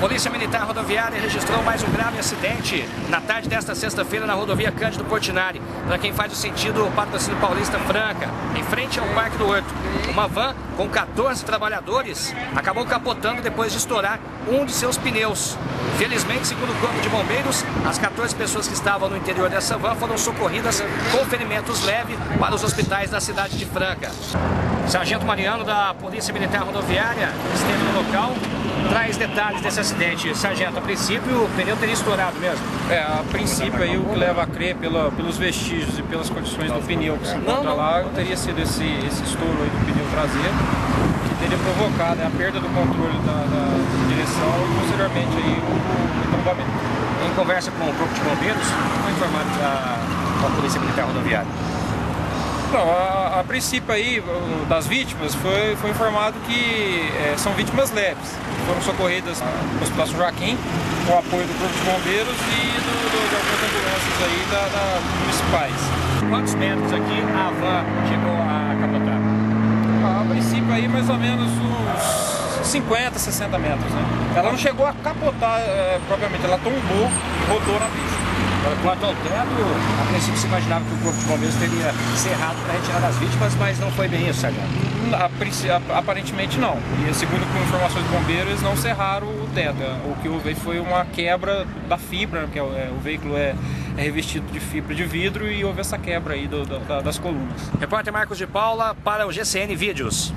Polícia Militar Rodoviária registrou mais um grave acidente na tarde desta sexta-feira na rodovia Cândido Portinari, para quem faz o sentido Patrocínio Paulista Franca, em frente ao Parque do Horto. Uma van com 14 trabalhadores acabou capotando depois de estourar um de seus pneus. Felizmente, segundo o Corpo de Bombeiros, as 14 pessoas que estavam no interior dessa van foram socorridas com ferimentos leves para os hospitais da cidade de Franca. Sargento Mariano da Polícia Militar Rodoviária esteve no local, traz detalhes desse acidente. Sargento, a princípio o pneu teria estourado mesmo? É, a princípio aí o que leva a crer pela, pelos vestígios e pelas condições do pneu que se encontra lá, teria sido esse, esse estouro aí do pneu traseiro, que teria provocado né, a perda do controle da, da direção e posteriormente aí o, o tombamento. Em conversa com o Corpo de Bombeiros, foi informado da, da Polícia Militar Rodoviária. Não, a, a, princípio aí das vítimas foi, foi informado que é, são vítimas leves. Foram socorridas no Hospital São Joaquim com o apoio do Corpo de Bombeiros e do, do, de algumas ambulâncias aí da, da, municipais. Quantos metros aqui a van chegou a capotar? A princípio aí mais ou menos uns 50, 60 metros, né? Ela não chegou a capotar é, propriamente, ela tombou e rodou na pista. Quanto ao teto, a princípio se imaginava que o Corpo de Bombeiros teria cerrado para retirar as vítimas, mas não foi bem isso, Sargento? Aparentemente não. E segundo informações do bombeiros, eles não cerraram o teto. O que houve foi uma quebra da fibra, que é, é, o veículo é, é, revestido de fibra de vidro e houve essa quebra aí do, do, das colunas. Repórter Marcos de Paula para o GCN Vídeos.